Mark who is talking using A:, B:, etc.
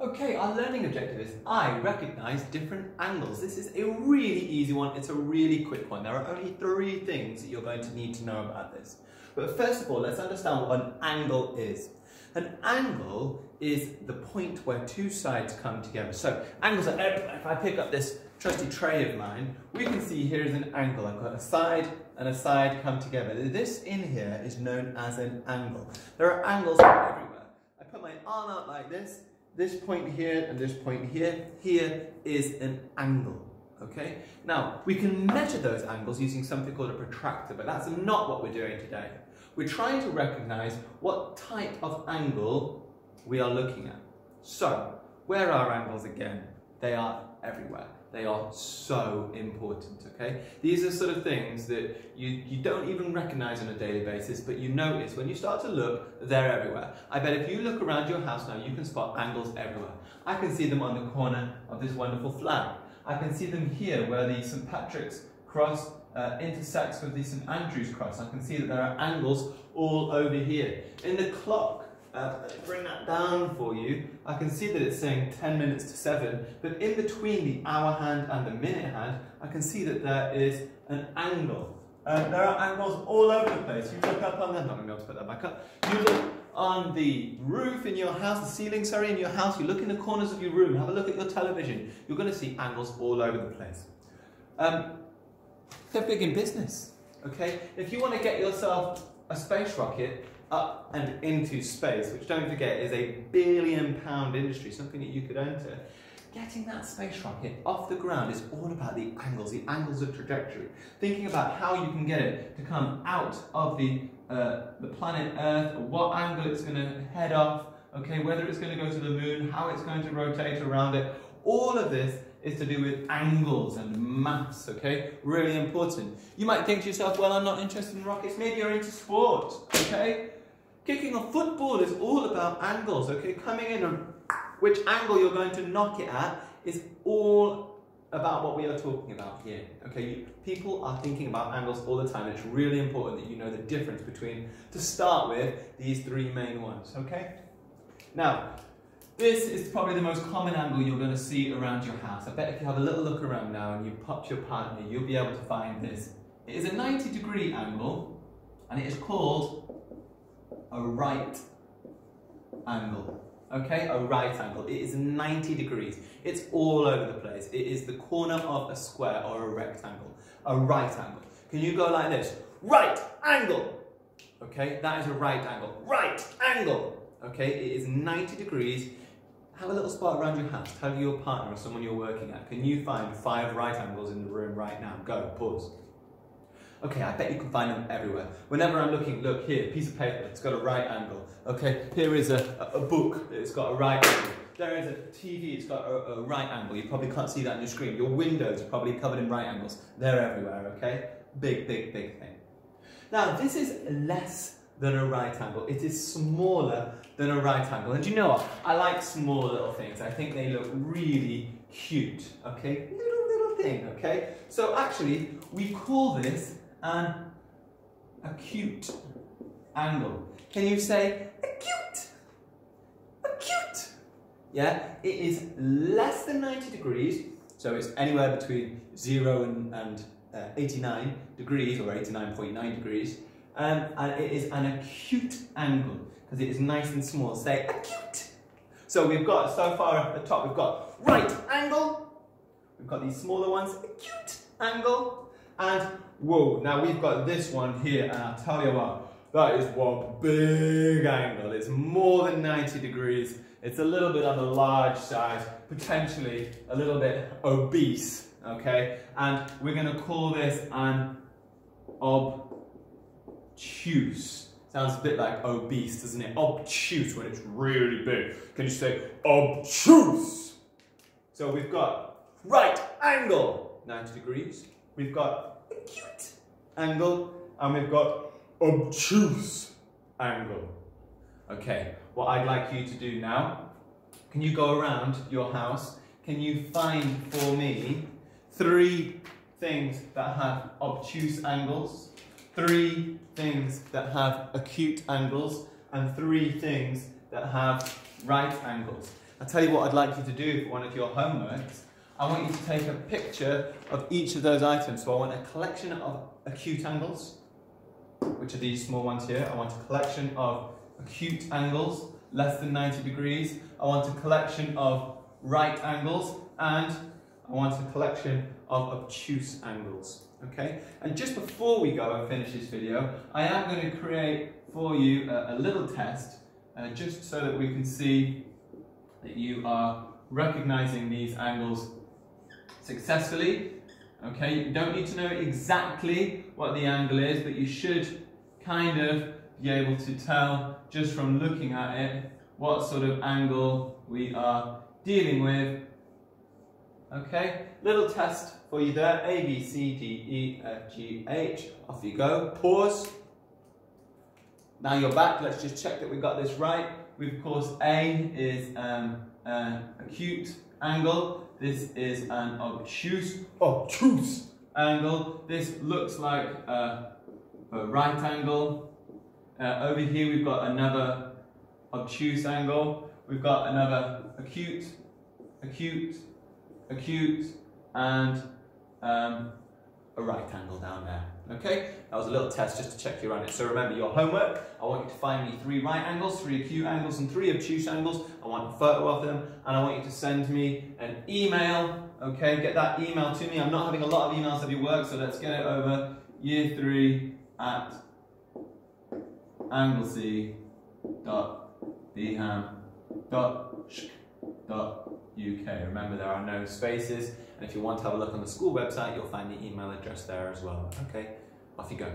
A: Okay, our learning objective is I recognize different angles. This is a really easy one. It's a really quick one. There are only three things that you're going to need to know about this. But first of all, let's understand what an angle is. An angle is the point where two sides come together. So angles are. If I pick up this trusty tray of mine, we can see here is an angle. I've got a side and a side come together. This in here is known as an angle. There are angles everywhere. I put my arm out like this, this point here and this point here, here is an angle. Okay? Now, we can measure those angles using something called a protractor, but that's not what we're doing today. We're trying to recognize what type of angle we are looking at. So, where are angles again? They are everywhere. They are so important, okay? These are sort of things that you, you don't even recognize on a daily basis, but you notice when you start to look, they're everywhere. I bet if you look around your house now, you can spot angles everywhere. I can see them on the corner of this wonderful flag. I can see them here where the St. Patrick's cross uh, intersects with the St. Andrew's cross. I can see that there are angles all over here. In the clock, uh, bring that down for you. I can see that it's saying 10 minutes to 7, but in between the hour hand and the minute hand, I can see that there is an angle. Uh, there are angles all over the place. You look up on the, I'm not going to be able to put that back up. You look on the roof in your house, the ceiling, sorry, in your house, you look in the corners of your room, have a look at your television. You're going to see angles all over the place. Um, they're big in business, okay? If you want to get yourself a space rocket, up and into space, which don't forget is a billion pound industry, something that you could enter. Getting that space rocket off the ground is all about the angles, the angles of trajectory. Thinking about how you can get it to come out of the, uh, the planet Earth, what angle it's going to head off, okay, whether it's going to go to the moon, how it's going to rotate around it. All of this is to do with angles and maths, okay? Really important. You might think to yourself, well, I'm not interested in rockets. Maybe you're into sport, okay? Kicking a football is all about angles, okay? Coming in and which angle you're going to knock it at is all about what we are talking about here. Okay, people are thinking about angles all the time. It's really important that you know the difference between, to start with, these three main ones. Okay? Now, this is probably the most common angle you're going to see around your house. I bet if you have a little look around now and you pop your partner, you'll be able to find this. It is a 90 degree angle and it is called a right angle. Okay, a right angle. It is 90 degrees. It's all over the place. It is the corner of a square or a rectangle. A right angle. Can you go like this? Right angle. Okay, that is a right angle. Right angle. Okay, it is 90 degrees. Have a little spot around your house. Tell your partner or someone you're working at. Can you find five right angles in the room right now? Go, pause. Okay, I bet you can find them everywhere. Whenever I'm looking, look here, piece of paper, it's got a right angle. Okay, here is a, a book, it's got a right angle. There is a TV, it's got a, a right angle. You probably can't see that on your screen. Your windows are probably covered in right angles. They're everywhere, okay? Big, big, big thing. Now, this is less than a right angle. It is smaller than a right angle. And you know what? I like small little things. I think they look really cute, okay? Little, little thing, okay? So actually, we call this an acute angle. Can you say acute? Acute. Yeah, it is less than 90 degrees, so it's anywhere between 0 and, and uh, 89 degrees or 89.9 degrees, um, and it is an acute angle because it is nice and small. Say acute. So we've got, so far at the top, we've got right angle, we've got these smaller ones, acute angle, and whoa, now we've got this one here, and I'll tell you what, that is one big angle. It's more than 90 degrees. It's a little bit on the large side, potentially a little bit obese, okay? And we're gonna call this an obtuse. Sounds a bit like obese, doesn't it? Obtuse when it's really big. Can you say obtuse? So we've got right angle, 90 degrees. We've got acute angle, and we've got obtuse angle. Okay, what I'd like you to do now, can you go around your house? Can you find for me three things that have obtuse angles, three things that have acute angles, and three things that have right angles. I'll tell you what I'd like you to do for one of your homeworks. I want you to take a picture of each of those items. So I want a collection of acute angles, which are these small ones here. I want a collection of acute angles, less than 90 degrees. I want a collection of right angles, and I want a collection of obtuse angles. Okay, and just before we go and finish this video, I am going to create for you a, a little test, uh, just so that we can see that you are recognizing these angles successfully. Okay, you don't need to know exactly what the angle is, but you should kind of be able to tell just from looking at it what sort of angle we are dealing with. Okay, little test for you there. A, B, C, D, E, F, G, H. Off you go. Pause. Now you're back. Let's just check that we got this right. We've, of course, A is um, an acute angle. This is an obtuse, obtuse angle. This looks like a, a right angle. Uh, over here we've got another obtuse angle. We've got another acute, acute, acute, and um, a right angle down there. Okay, that was a little test just to check you're on it. So remember your homework, I want you to find me three right angles, three acute angles, and three obtuse angles. I want a photo of them, and I want you to send me an email. Okay, get that email to me. I'm not having a lot of emails of your work, so let's get it over year three at anglesey dot dot UK. Remember, there are no spaces, and if you want to have a look on the school website, you'll find the email address there as well. Okay, off you go.